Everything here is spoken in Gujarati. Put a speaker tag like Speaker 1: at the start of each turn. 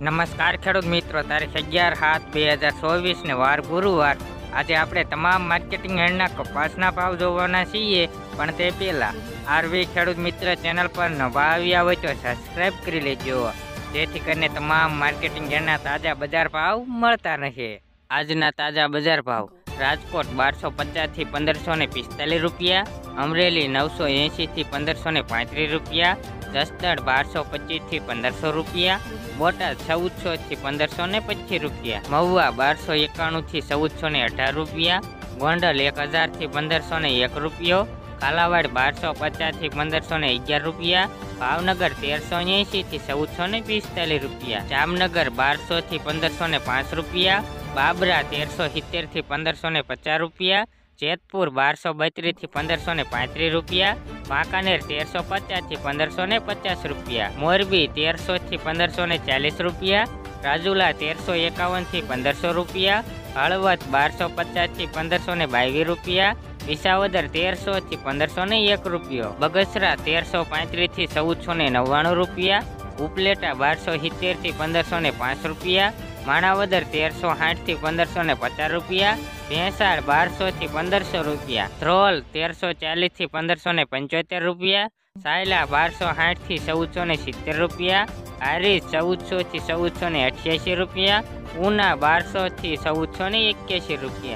Speaker 1: નમસ્કાર ખેડૂત મિત્રો, તારીખ અગિયાર સાત બે હજાર ચોવીસને વાર ગુરુવાર. આજે આપણે તમામ માર્કેટિંગ હેડના કપાસના ભાવ જોવાના છીએ, પણ તે પહેલાં આરવી ખેડૂત મિત્ર ચેનલ પર નવા આવ્યા હોય તો સબસ્ક્રાઈબ કરી લેજો. જેથી કરીને તમામ માર્કેટિંગ હેડના તાજા બજાર ભાવ મળતા રહે. આજના તાજા બજાર ભાવ રાજકોટ બારસો પચાસથી પંદરસો ને પિસ્તાલીસ રૂપિયા, અમરેલી નવસો એંશીથી પંદરસો ને પાંત્રીસ રૂપિયા, જસદણ બારસો પચીસથી પંદરસો રૂપિયા, બોટાદ ચૌદસોથી પંદરસો ને પચીસ રૂપિયા, મહુવા બારસો એકાણુંથી ચૌદસો ને અઢાર રૂપિયા, ગોંડલ એક હજારથી પંદરસો ને એક રૂપિયો, કાલાવાડ બારસો પચાસથી પંદરસો ને અગિયાર રૂપિયા, ભાવનગર તેરસો એંશીથી ચૌદસો ને પિસ્તાલીસ રૂપિયા, જામનગર બારસોથી પંદરસો ને પાંચ રૂપિયા બાબરા તેરસો સિત્તેરથી પંદરસો ને પચાસ રૂપિયા, જેતપુર બારસો બત્રીસથી પંદરસો ને પાંત્રીસ રૂપિયા, વાંકાનેર તેરસો પચાસથી પંદરસો ને પચાસ રૂપિયા, મોરબી તેરસોથી પંદરસો ને ચાલીસ રૂપિયા, રાજુલા તેરસો એકાવનથી પંદરસો રૂપિયા, હળવદ બારસો પચાસથી પંદરસો ને બાવીસ રૂપિયા, વિસાવદર તેરસોથી પંદરસો ને એક રૂપિયો, બગસરા તેરસો પાંત્રીસથી ચૌદસો ને નવ્વાણું રૂપિયા, ઉપલેટા બારસો સિત્તેરથી પંદરસો ને પાંચ રૂપિયા માણાવદર તેરસો સાઠથી પંદરસો ને પચાસ રૂપિયા, ભેંસાળ બારસોથી પંદરસો રૂપિયા, ધ્રોલ તેરસો ચાલીસથી પંદરસો ને પંચોતેર રૂપિયા, સાયલા બારસો સાઠથી ચૌદસો ને સિત્તેર રૂપિયા, હારીજ ચૌદસોથી ચૌદસો ને અઠ્યાસી રૂપિયા, ઉના બારસોથી ચૌદસો ને એક્યાસી રૂપિયા.